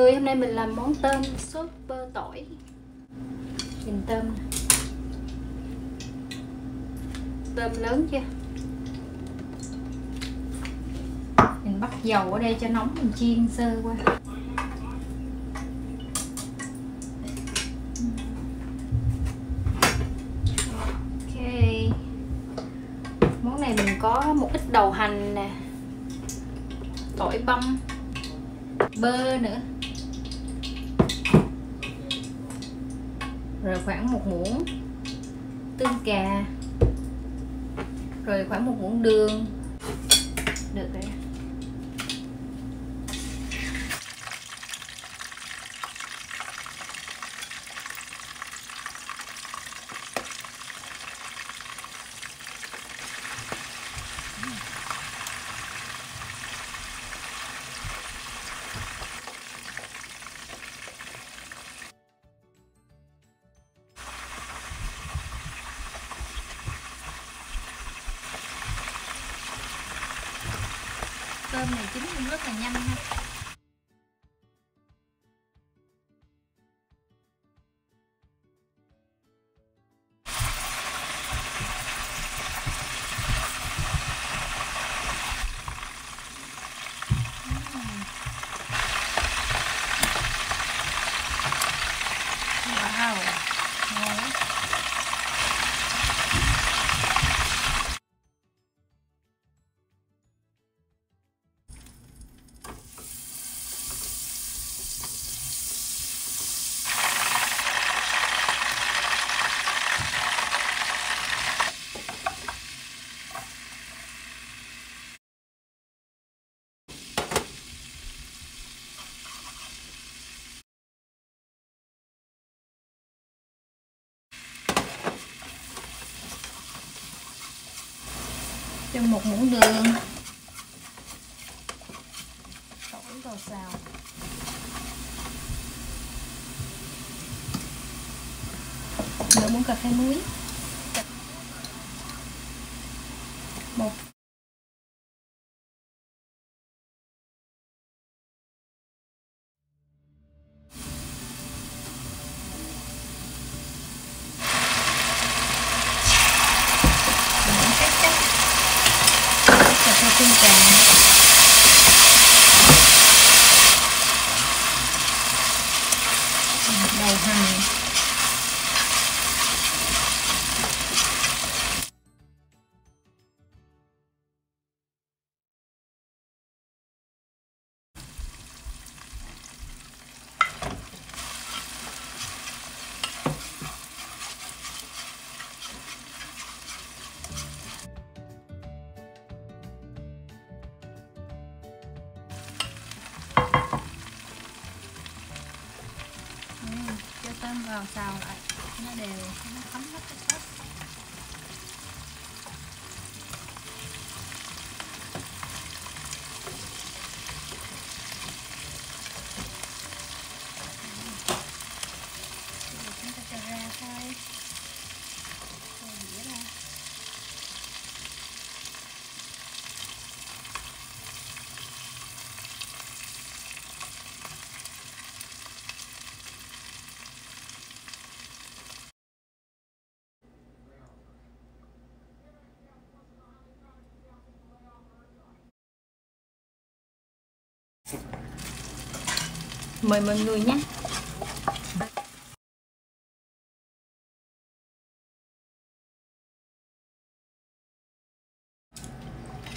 người, hôm nay mình làm món tôm sốt bơ tỏi. Nhìn tôm nè. Tôm lớn chưa? Mình bắt dầu ở đây cho nóng mình chiên sơ qua. Ok. Món này mình có một ít đầu hành nè. Tỏi băm. Bơ nữa. Rồi khoảng một muỗng tương cà. Rồi khoảng một muỗng đường. Được rồi. Tôm này chín cũng rất là nhanh ha. Cho một muỗng đường. Tỏi vào xào. Nửa muỗng cà phê muối. Một cà phê tôm vào xào lại. Nó đều nó thấm hết cái sốt Rồi chúng ta cho ra thôi Rồi đĩa ra mời mọi người nhé.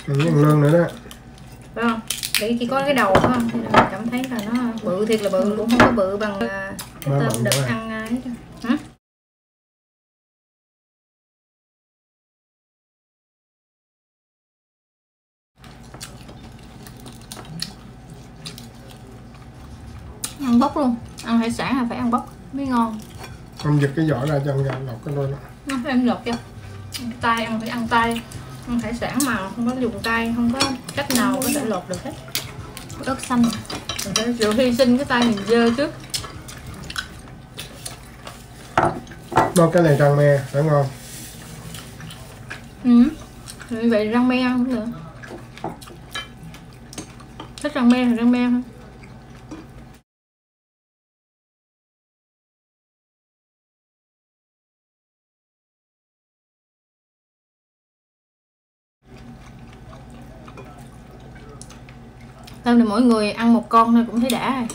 Còn những lương nữa đó. Phải không? Để chỉ có cái đầu mình cảm thấy là nó bự thiệt là bự cũng không có bự bằng à, cái tôm đực quá. ăn ấy đâu hả ăn bốc luôn. Ăn hải sản là phải ăn bốc mới ngon. Không giật cái vỏ ra cho ông gà lọc cái đôi đó nó phải em lột Ăn tay ăn phải ăn tay. Ăn hải sản mà không có dùng tay không có cách nào có thể lột được hết. Ớt xanh. Mình phải chịu hy sinh cái tay mình dơ trước. Đôi cái này rang me phải ngon. Ừ. Như vậy rang me ăn cũng được. Thích rang me thì rang me thôi Tao thì mỗi người ăn một con thôi cũng thấy đã rồi.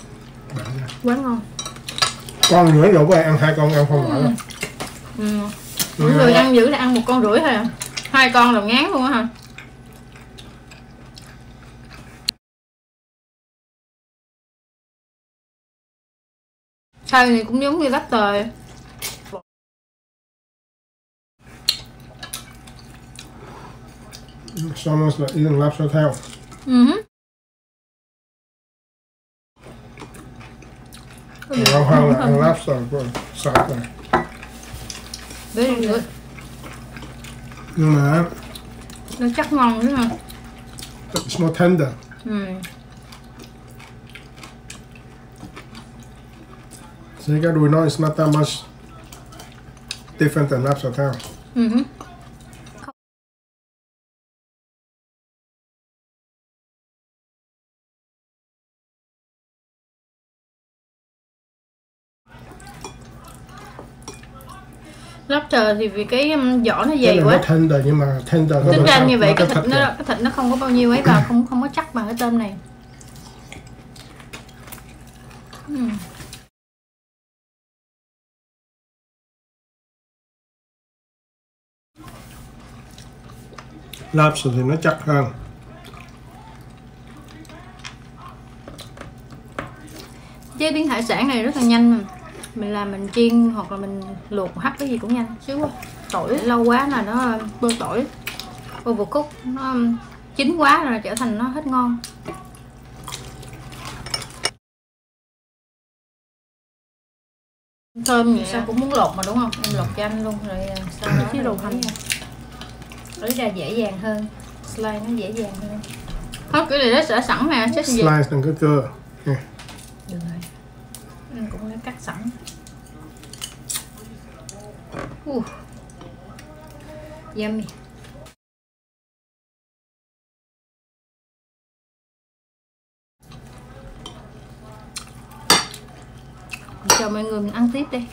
Đã. Quá ngon. Con rưỡi rồi ăn hai con ăn không nổi đâu ừ. Mỗi người ăn dữ là ăn một con rưỡi thôi à. Hai con là ngán luôn á hả? Xay này cũng giống như lắp tờ It's almost like eating lobster tail ừ. Hứ. ngon hơn là ăn lobster của sọt rồi Very good. nhưng mà Nó chắc ngon đúng không? it's more tender Ừ. See cái đuôi nó is not that much different than lobster tail Ừ. Lobster thì vì cái um, vỏ nó dày nó quá tender nhưng mà tender tính bên ra như vậy nó cái thịt nó rồi. cái thịt nó không có bao nhiêu ấy vào không không có chắc bằng cái tôm này Ừm. lobster thì nó chắc hơn chế biến hải sản này rất là nhanh mà mình làm mình chiên hoặc là mình luộc hấp cái gì cũng nhanh. Xíu quá tỏi lâu quá là nó bơ tỏi overcook nó chín quá rồi trở thành nó hết ngon. Thơm vậy sao cũng muốn lột mà đúng không? Em lột cho anh luôn rồi sau đó chứ đồ hành. lấy ra dễ dàng hơn. Slide nó dễ dàng hơn. Hết cái này nó sẽ sẵn nè chứ gì slice đừng có cơ Nè, được rồi. Anh cũng đã cắt sẵn Ooh, yummy. Chào mọi người mình ăn tiếp đi.